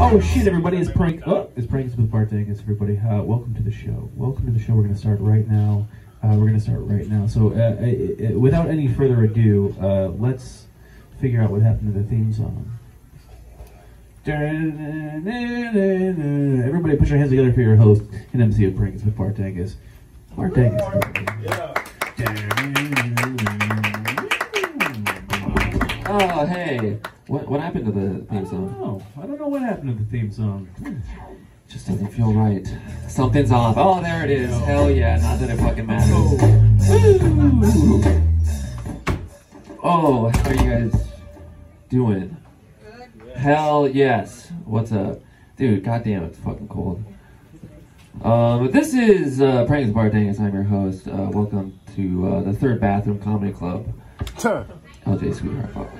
oh shit! Everybody is prank. Oh, it's pranks with Bart Dangus. Everybody, uh, welcome to the show. Welcome to the show. We're gonna start right now. Uh, we're gonna start right now. So, uh, uh, uh, without any further ado, uh, let's figure out what happened to the theme song. Everybody, put your hands together for your host and MC of Pranks with Bart Dangus. Hey. What, what happened to the I theme don't song? know. I don't know what happened to the theme song. Just doesn't feel right. Something's off. Oh, there it is. Hell yeah. Not that it fucking matters. Woo! Oh, how are you guys doing? Hell yes. What's up? Dude, goddamn, it's fucking cold. Um, this is uh, Pranks Bart Dangus. I'm your host. Uh, welcome to uh, the Third Bathroom Comedy Club. LJ Sweetheart.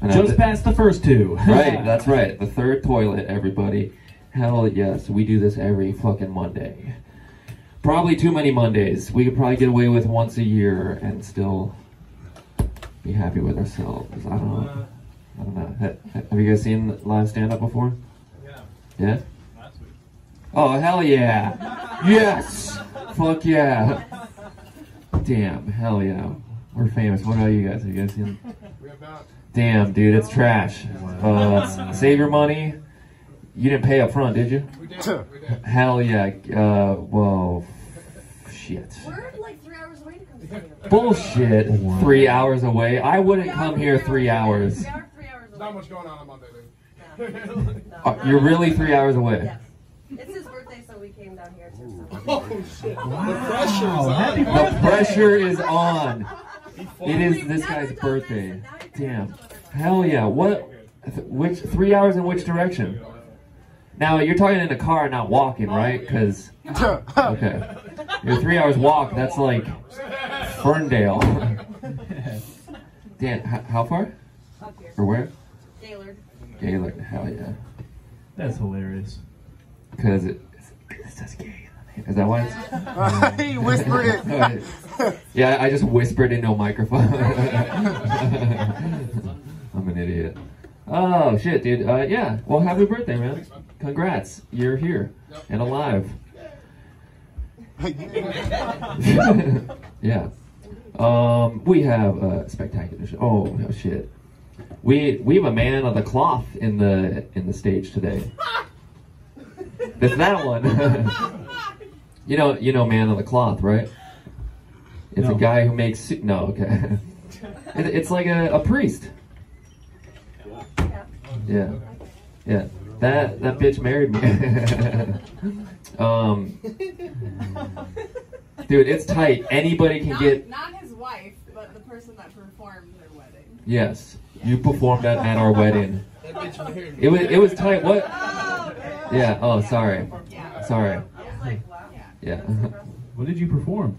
And I- Just past the first two. Right, that's right. The third toilet, everybody. Hell yes, we do this every fucking Monday. Probably too many Mondays. We could probably get away with once a year and still be happy with ourselves. I don't know. Uh, I don't know. Have you guys seen live stand up before? Yeah, Yeah? last week. Oh, hell yeah. Yes! Fuck yeah. Damn, hell yeah. We're famous. What about you guys? Have you guys seen? We have not. Damn, dude, it's trash. Uh, save your money. You didn't pay up front, did you? We did. We did. Hell yeah. Uh, whoa. Shit. We're like three hours away to come see you. Bullshit. Three hours away. I wouldn't come here three hours. We are three hours There's not much going on on Monday, dude. no, Uh, you're really three hours away. Yes. It's his birthday, so we came down here too. So. oh shit! The pressure is on. The pressure is on. It is this guy's birthday. and now you can Damn. Hell yeah. What? th- Which three hours in which direction? Now you're talking in a car, not walking, right? Because okay, your three hours walk. That's like Ferndale. Dan, how far Up here. or where? Gaylord. Gaylord. Hell yeah. That's hilarious. Because it, it says gay. Is that why? It's, he whispered it. yeah, I just whispered into a microphone. I'm an idiot. Oh shit, dude. Uh, yeah. Well, happy birthday, man. Congrats. You're here and alive. yeah. Um, we have a spectacular show. Oh, oh shit. We we have a man of the cloth in the in the stage today. It's that one. You know you know man of the cloth, right? It's No. a guy who makes su- no okay. it, it's like a, a priest. Yeah. Yeah, yeah. That that bitch married me. um, dude, it's tight. Anybody can Not, get not his wife, but the person that performed their wedding. yes. You performed that at our wedding. That bitch married me. It was it was tight. What? Oh. Yeah. Oh, sorry. Yeah. Sorry. Yeah. What did you perform?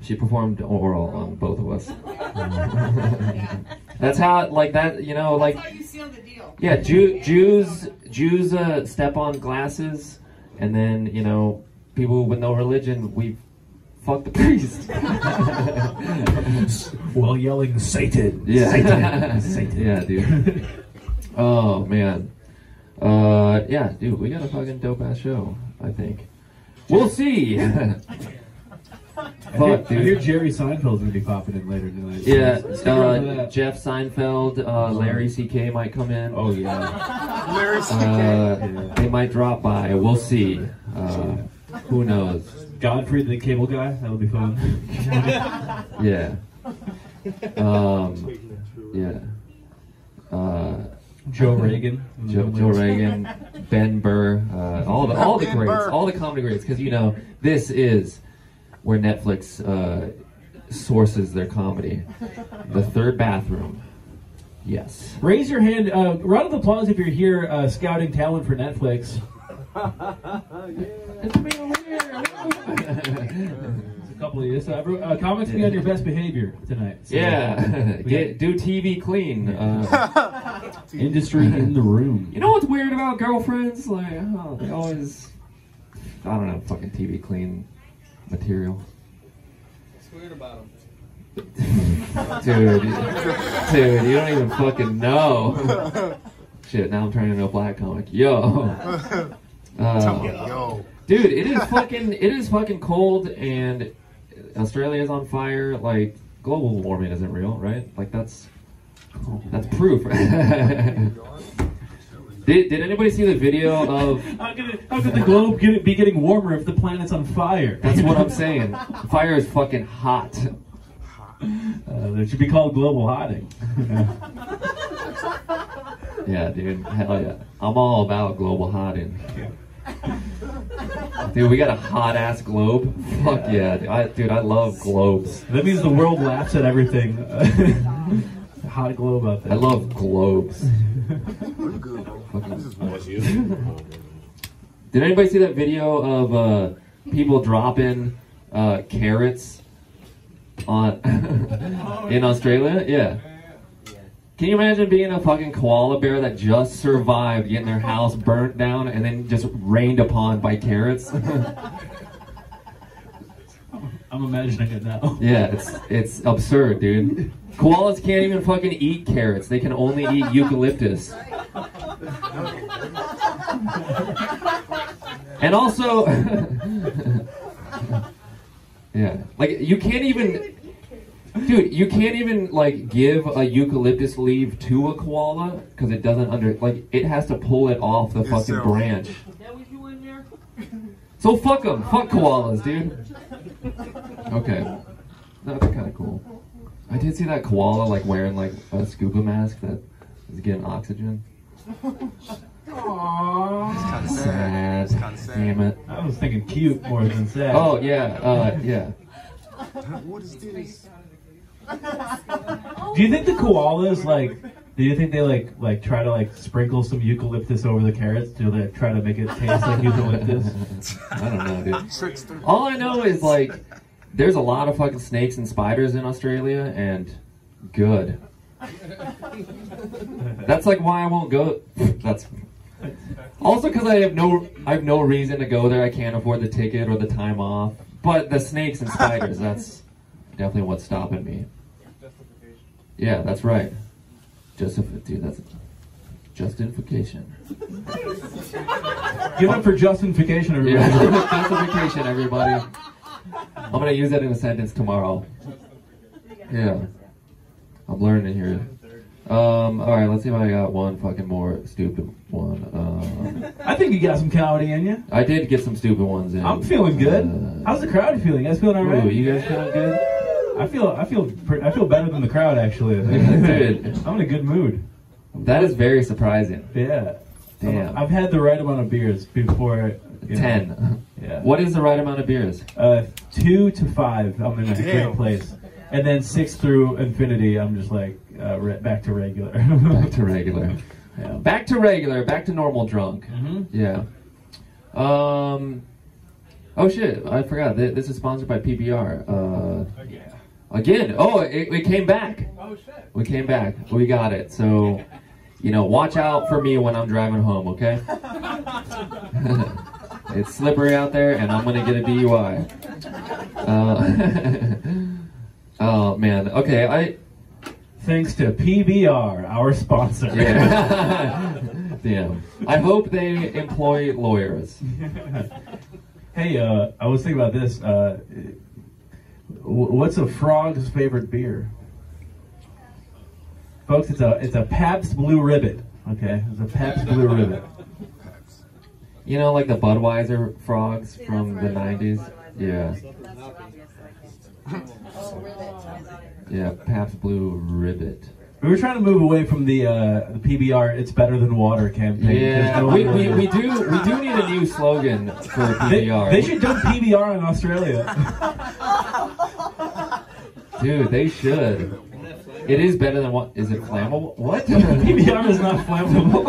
She performed oral on both of us. That's how, like that, you know, like That's how you seal the deal. yeah, Jew, Jews, Jews uh, step on glasses, and then you know, people with no religion, we fuck the priest. While yelling Satan. yeah, Satan. Satan. yeah, dude. Oh man, uh, yeah, dude, we got a fucking dope ass show. I think. We'll see. Fuck, I hear dude. Jerry Seinfeld's gonna be popping in later tonight. Yeah, Stick around for uh, that. Jeff Seinfeld, uh, Larry C.K. might come in. Oh yeah. Larry CK. Uh, they might drop by. We'll see. Uh, who knows? Godfrey the cable guy. That'll be fun. Yeah. Um, yeah. Uh, Joe Reagan. Joe, Joe Reagan, Ben Burr, uh, all the all the Ben greats, Burr. all the comedy greats. Because you know this is where Netflix uh, sources their comedy. The third bathroom. Yes. Raise your hand. Uh, round of applause if you're here uh, scouting talent for Netflix. It's me over here. There's a couple of you. So, everyone- uh, comment to me on your best behavior tonight. So, Yeah, get do TV clean. Got industry in the room. you know what's weird about girlfriends? Like, oh, they always, I don't know, fucking TV clean material. What's weird about them? dude, dude, you don't even fucking know. Shit, now I'm turning into a black comic. Yo. Uh, Yo. dude, it is fucking, it is fucking cold, and Australia is on fire. Like global warming isn't real, right? Like that's that's proof. did, did anybody see the video of? How could, it, how could the globe get, be getting warmer if the planet's on fire? That's what I'm saying. Fire is fucking hot. Uh, it should be called global hotting. Yeah, dude. Hell yeah. I'm all about global hotting. Dude, we got a hot ass globe. Fuck yeah, dude. I, dude, I love globes. that means the world laughs at everything. Hot globe out there. I love globes. Did anybody see that video of uh, people dropping uh, carrots on in Australia? Yeah. Can you imagine being a fucking koala bear that just survived getting their house burnt down and then just rained upon by carrots? I'm imagining it now. yeah, it's it's absurd, dude. Koalas can't even fucking eat carrots. They can only eat eucalyptus. And also, yeah, like you can't even, dude, you can't even like give a eucalyptus leaf to a koala because it doesn't under like it has to pull it off the fucking Yourself. branch. So fuck them, fuck koalas, dude. Okay, no, they're kind of cool. I did see that koala like wearing like a scuba mask that is getting oxygen. kind of sad. Sad. It's kinda sad. Damn it. I was thinking cute more than sad. Oh yeah, uh, yeah. What is this? Do you think the koalas like? Do you think they like like try to like sprinkle some eucalyptus over the carrots to like try to make it taste like eucalyptus? I don't know, dude. All I know is like, there's a lot of fucking snakes and spiders in Australia, and good. That's like why I won't go. That's also because I have no, I have no reason to go there. I can't afford the ticket or the time off. But the snakes and spiders, that's definitely what's stopping me. Yeah, that's right. Justif- dude, that's justification. Give it for justification, everybody. Yeah, justification, everybody. I'm gonna use that in a sentence tomorrow. Yeah, I'm learning here. Um, all right, let's see if I got one fucking more stupid one. Um, I think you got some comedy in you. I did get some stupid ones in. I'm feeling good. Uh, How's the crowd feeling? You guys feeling all right? Ooh, you guys feeling good? I feel I feel I feel better than the crowd actually. Dude. I'm in a good mood. That is very surprising. Yeah. Damn. I've had the right amount of beers before. you know. Ten. Yeah. What is the right amount of beers? Uh, two to five. I'm in a Damn. great place. And then six through infinity. I'm just like uh, re- back to regular. Back to regular. yeah. Back to regular. Back to normal drunk. Mhm. Yeah. Um. Oh shit! I forgot. Th- This is sponsored by PBR. Uh, again. Oh, it, it came back. Oh shit. We came back. We got it. So, you know, watch out for me when I'm driving home. Okay. it's slippery out there, and I'm gonna get a DUI. Uh, oh man. Okay. I. Thanks to PBR, our sponsor. Yeah. Damn. I hope they employ lawyers. hey, uh, I was thinking about this. Uh, what's a frog's favorite beer? Folks, it's a it's a Pabst Blue Ribbon. Okay, it's a Pabst Blue Ribbon. You know, like the Budweiser frogs See, from the '90s. Budweiser. Yeah, That's what obvious, like. Oh, rivet. yeah. Pabst Blue Ribbit. We were trying to move away from the uh, the PBR "It's Better Than Water" campaign. Yeah, no we, we, we do we do need a new slogan for They, PBR. they should dump PBR in Australia. Dude, they should. It is better than what? Is it flammable? What? PBR is not flammable.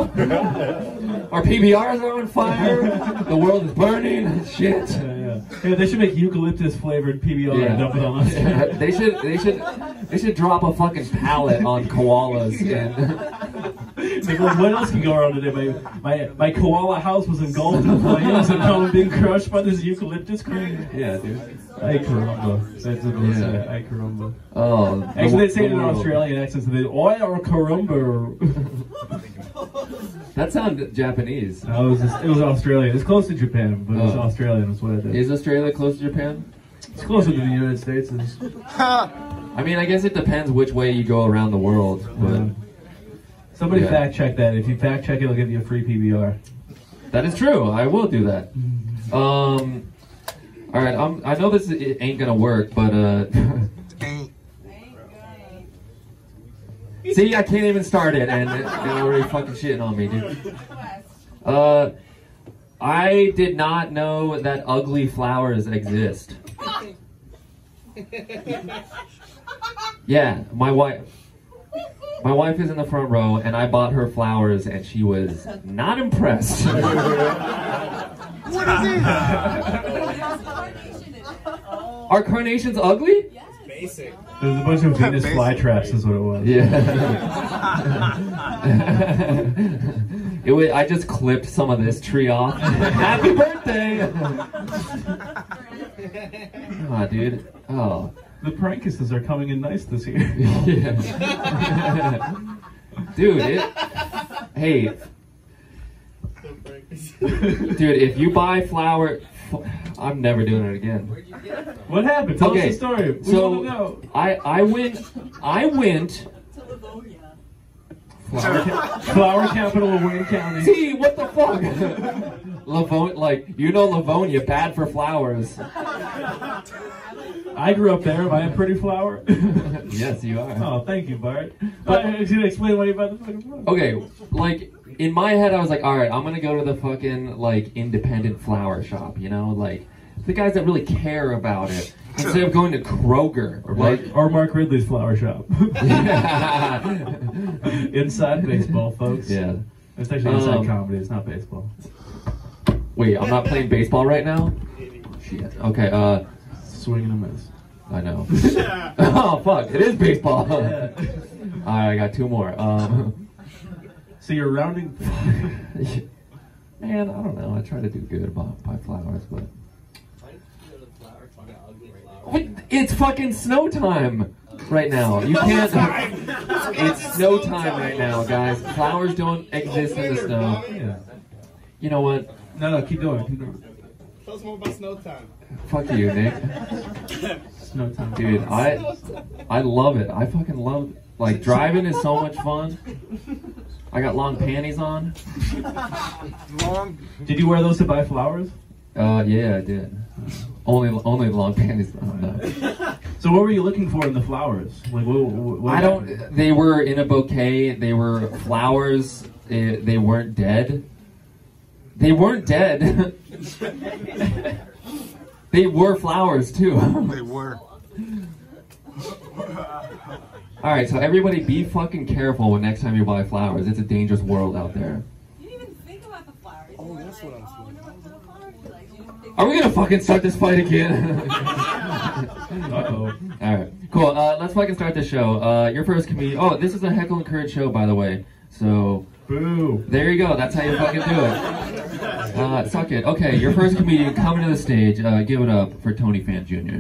Our PBRs are on fire. The world is burning. Shit. yeah, yeah. Yeah, they should make eucalyptus flavored PBR and dump it on Australia. they should they should they should drop a fucking pallet on koalas and like, what else can go wrong today? My, my my koala house was engulfed in flames and now I'm being crushed by this eucalyptus cream. yeah, dude. Ay caramba. That's what they Yeah. say. Ay caramba. Oh, the Actually, they say wo- it in the world. Australian accents. They Oi or caramba. That sounded Japanese. No, it was just, it was Australian. It's close to Japan, but it's Oh. Australian. Is what I did. Is Australia close to Japan? It's closer to the United States. It's, I mean, I guess it depends which way you go around the world. But um, somebody Yeah. fact check that. If you fact check it, I'll give you a free PBR. that is true. I will do that. Um, all right. I'm, I know this i- ain't gonna work, but uh, see, I can't even start it, and it- they're already fucking shitting on me, dude. Uh, I did not know that ugly flowers exist. Yeah, my wife. My wife is in the front row, and I bought her flowers, and she was not impressed. What is it? Are carnations ugly? Yes. Basic. There's a bunch of Venus Basically. flytraps, is what it was. Yeah. it was, I just clipped some of this tree off. Happy birthday! Aw, dude. Oh. The prankists are coming in nice this year. Yeah. Dude, it. Hey. Dude, if you buy flower. I'm never doing it again. what happened? Tell Okay, us the story. We so- want to know. I, I went. I went. To Livonia. Flower, ca- flower capital of Wayne County. See, what the fuck? Livonia, like, you know Livonia, bad for flowers. I grew up there. Am I a pretty flower? yes, you are. oh, thank you, Bart. But uh, you gonna explain why you bought the fucking flower. Okay, like in my head, I was like, all right, I'm gonna go to the fucking like independent flower shop, you know, like the guys that really care about it, instead of going to Kroger. Or Mark, Like, or Mark Ridley's flower shop. inside baseball, folks. Yeah, it's actually inside Um, comedy. It's not baseball. Wait, I'm not playing baseball right now. Shit. Okay. Uh, Swing and a miss. I know. oh fuck! It is baseball. all Yeah. right, I got two more. Um, So you're rounding. man, I don't know. I try to do good about buy flowers, but. Wait, It's fucking snow time right now. You can't. It's snow time right now, guys. Flowers don't exist in the snow. You know what? No, no, keep going. Keep going. Tell us more about snow time. Fuck you, Nick. Snow time. Dude, I I love it. I fucking love like driving is so much fun. I got long panties on. Long. Did you wear those to buy flowers? Uh, yeah, I did. Only only long panties. Oh, no. So what were you looking for in the flowers? Like what? what, what I don't. They were in a bouquet. They were flowers. eh, They weren't dead. They weren't dead. they were flowers too. They were. All right, so everybody, be fucking careful when next time you buy flowers. It's a dangerous world out there. You didn't even think about the flowers. You Oh, that's like, what I'm oh, I wonder what kind of flowers you like. You didn't think Are we gonna fucking start this fight again? Uh-oh. All right, cool. Uh, let's fucking start the show. Uh, your first comedian. Oh, this is a heckle and courage show, by the way. So Boo. there you go. That's how you fucking do it. Uh, suck it. Okay, your first comedian coming to the stage. Uh, give it up for Tony Fant Jr.